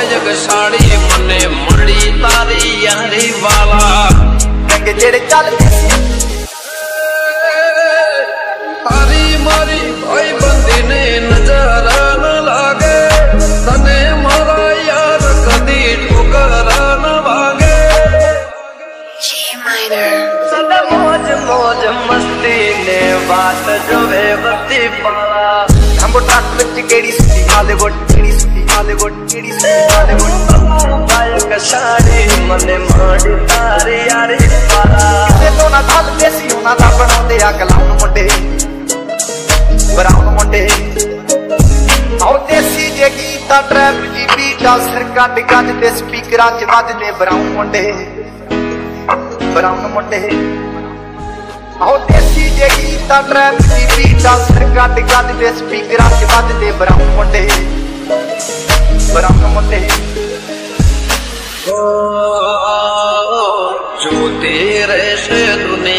ਵਾਜਕ ਸਾੜੀ ਮਨੇ ਮੜੀ ਤਾਰੀ ਯਾਰੀ ਵਾਲਾ। ਰੰਗ ਜਿਹੜੇ ਚੱਲਦੇ ਤਾਰੀ ਮਾਰੀ ਭਾਈ ਬੰਦੀ ਨੇ ਨਜ਼ਰ ਨਾ ਲਾਗੇ। ਤਨੇ ਮਾਰਾ ਯਾਰ ਕਦੀ ਠੁਕਰ ਨਾ ਵਾਗੇ। ਸਦਾ ਮੋਜ ਮੋਜ ਮਸਤੀ ਨੇ ਬਾਤ ਜੋ ਵੇ ਬੱਤੀ ਪਾਲਾ। ਹੰਬ ਟਰੱਕ ਵਿੱਚ ਕਿਹੜੀ ਸੁੱਤੀ ਹਾਲੀਵੁੱਡ ਸਾੜੀ ਮਨੇ ਮੜੀ ਤਾਰੀ ਯਾਰੀ ਵਾਲਾ। ਤੇ ਤੋਂ ਨਾ ਥੱਲਦੇ ਸੀ ਉਹਨਾਂ ਦਾ ਬਣਾਉਂਦੇ ਆ ਕਲਾਉਣ ਮੁੰਡੇ। ਬਰਾਉਨ ਮੁੰਡੇ। ਆਉ ਦੇਸੀ ਜੇ ਗੀਤਾ ਟਰੈਪ ਦੀ ਬੀਟਾ ਸਿਰ ਕੱਢ ਕੱਢ ਤੇ ਸਪੀਕਰਾਂ 'ਚ ਵੱਜਦੇ ਬਰਾਉਨ ਮੁੰਡੇ। ਬਰਾਉਨ ਮੁੰਡੇ। ਆਉ ਦੇਸੀ ਜੇ ਗੀਤਾ ਟਰੈਪ ਦੀ ਬੀਟਾ ਸਿਰ ਕੱਢ ਕੱਢ ਤੇ ਸਪੀਕਰਾਂ 'ਚ ਵੱਜਦੇ ਬਰਾਉਨ ਮੁੰਡੇ। ਬਰਾਉਨ ਮੁੰਡੇ। जो तेरे से दुनिया तार